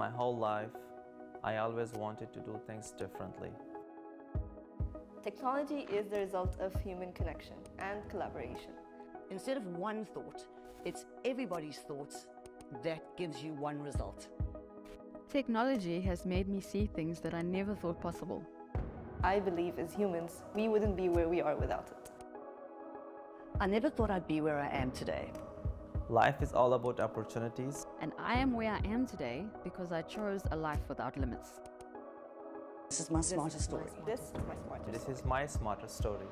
My whole life, I always wanted to do things differently. Technology is the result of human connection and collaboration. Instead of one thought, it's everybody's thoughts that gives you one result. Technology has made me see things that I never thought possible. I believe as humans, we wouldn't be where we are without it. I never thought I'd be where I am today. Life is all about opportunities. And I am where I am today because I chose a life without limits. This is my smarter story. This is my smarter story. This is my smarter story.